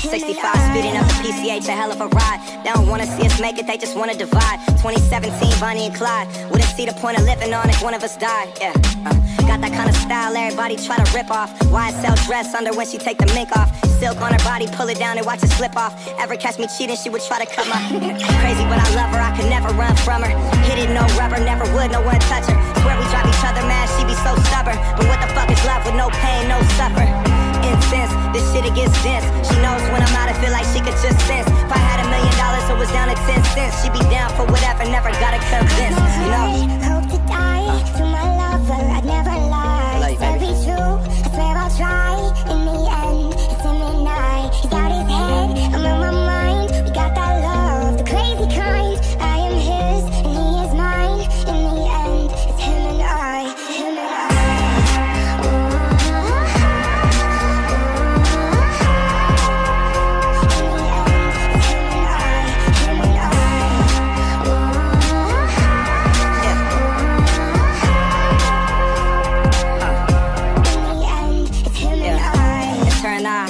65 I. speeding up. the PCH, a hell of a ride. They don't wanna see us make it, they just wanna divide. 2017, Bonnie and Clyde. Wouldn't see the point of living on if one of us died. Yeah. Uh, got that kind of style everybody try to rip off. YSL dress under when she take the mink off. Silk on her body, pull it down and watch it slip off. Ever catch me cheating, she would try to cut my. Crazy, but I love her, I could never run from her. Hit it, no rubber, never would, no one touch her. Swear we drive each other mad, she be so stubborn. But what the fuck is love with no pain, no suffer? incense. This shit it gets dense. She knows when I'm out, I feel like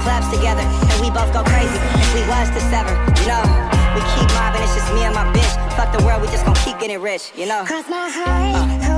clubs together, and we both go crazy. If we was to sever, you know, we keep mobbing. It's just me and my bitch. Fuck the world, we just gon' keep getting rich, you know. Cross my heart, hope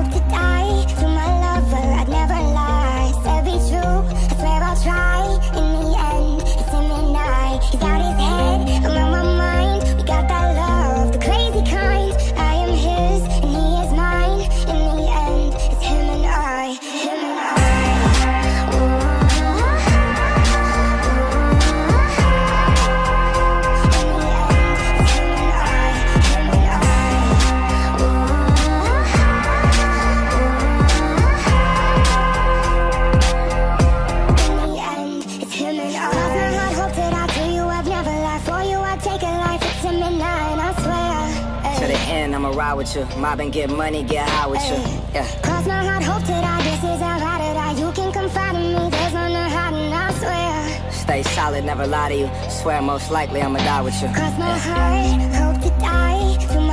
I'ma ride with you. Mobbing, get money, get high with you. Yeah. Cross my heart, hope to die. This is how I to die. You can confide in me. There's no hiding, I swear. Stay solid, never lie to you. Swear most likely I'ma die with you. Cross my heart, hope to die.